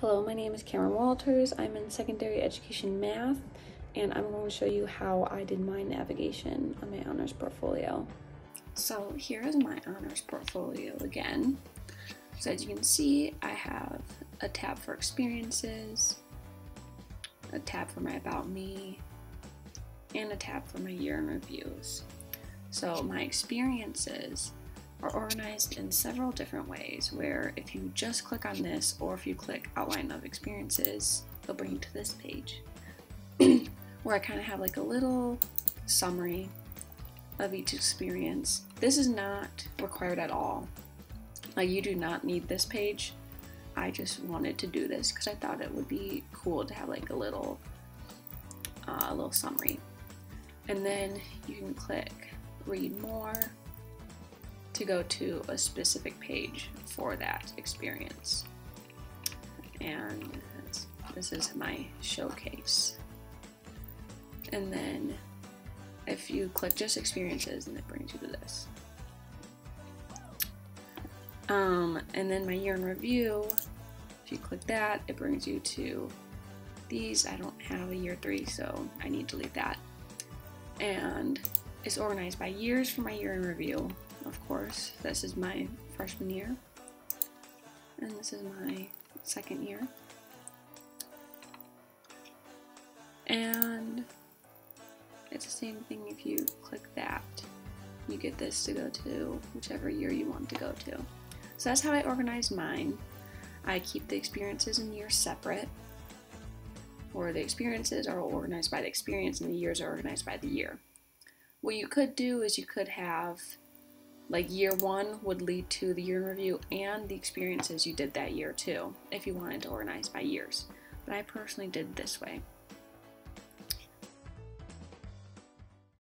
Hello, my name is Camryn Walters. I'm in secondary education math, and I'm going to show you how I did my navigation on my honors portfolio. So here is my honors portfolio again. So as you can see, I have a tab for experiences, a tab for my about me, and a tab for my year in reviews. So my experiences are organized in several different ways where if you just click on this or if you click outline of experiences, they'll bring you to this page where I kind of have like a little summary of each experience. This is not required at all. Like you do not need this page. I just wanted to do this because I thought it would be cool to have like a little uh, a little summary. And then you can click read more to go to a specific page for that experience. And this is my showcase. And then if you click just experiences, then it brings you to this. Um, and then my year in review, if you click that, it brings you to these. I don't have a year three, so I need to delete that. And it's organized by years for my year in review of course. This is my freshman year, and this is my second year. And it's the same thing if you click that. You get this to go to whichever year you want to go to. So that's how I organize mine. I keep the experiences and years separate, or the experiences are organized by the experience and the years are organized by the year. What you could do is you could have like year one would lead to the year in review and the experiences you did that year too, if you wanted to organize by years. But I personally did this way.